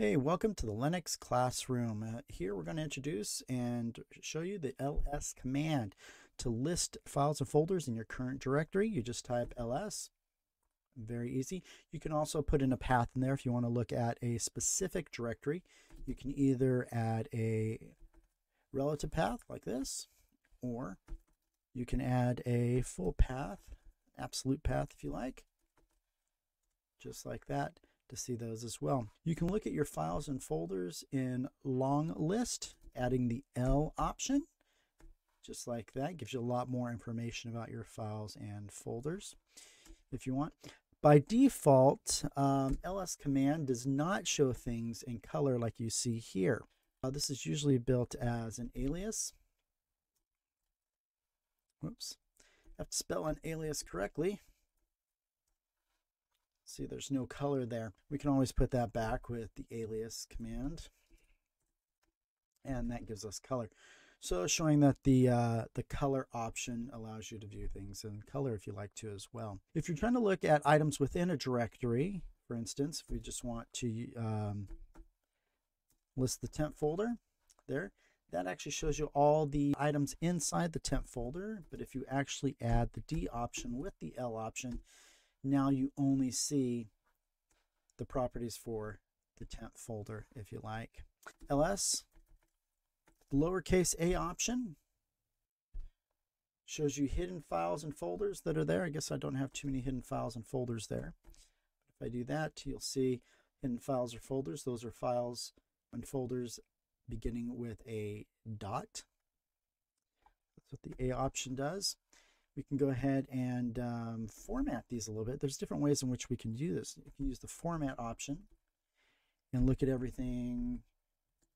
Hey, welcome to the Linux Classroom. Uh, here we're going to introduce and show you the ls command to list files and folders in your current directory. You just type ls. Very easy. You can also put in a path in there if you want to look at a specific directory. You can either add a relative path like this, or you can add a full path, absolute path if you like, just like that to see those as well. You can look at your files and folders in long list, adding the L option, just like that. Gives you a lot more information about your files and folders if you want. By default, um, ls command does not show things in color like you see here. Uh, this is usually built as an alias. Whoops. I have to spell an alias correctly. See, there's no color there. We can always put that back with the alias command. And that gives us color. So showing that the uh, the color option allows you to view things in color if you like to as well. If you're trying to look at items within a directory, for instance, if we just want to um, list the temp folder there, that actually shows you all the items inside the temp folder. But if you actually add the D option with the L option, now you only see the properties for the temp folder if you like. ls, lowercase a option shows you hidden files and folders that are there. I guess I don't have too many hidden files and folders there. If I do that, you'll see hidden files or folders. Those are files and folders beginning with a dot. That's what the A option does we can go ahead and um, format these a little bit. There's different ways in which we can do this. You can use the format option and look at everything,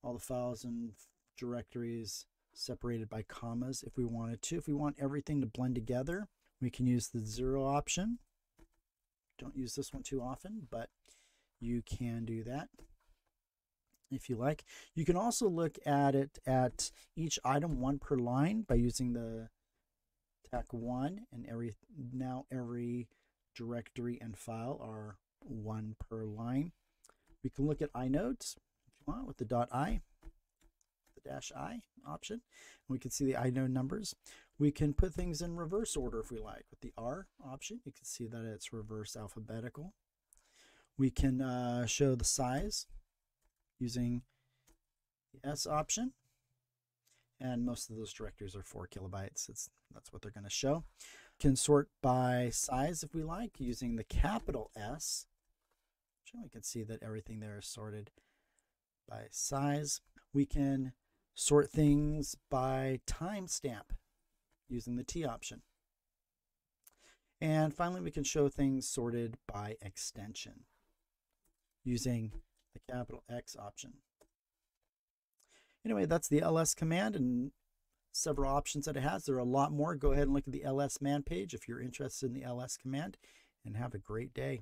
all the files and directories separated by commas if we wanted to. If we want everything to blend together, we can use the zero option. Don't use this one too often, but you can do that if you like. You can also look at it at each item one per line by using the TAC 1 and every now every directory and file are one per line. We can look at inodes if you want with the dot .i, the dash .i option. we can see the inode numbers. We can put things in reverse order if we like. With the R option, you can see that it's reverse alphabetical. We can uh, show the size using the S option and most of those directories are four kilobytes. It's, that's what they're going to show. Can sort by size if we like using the capital S. So we can see that everything there is sorted by size. We can sort things by timestamp using the T option. And finally, we can show things sorted by extension using the capital X option. Anyway, that's the ls command and several options that it has. There are a lot more. Go ahead and look at the ls man page if you're interested in the ls command and have a great day.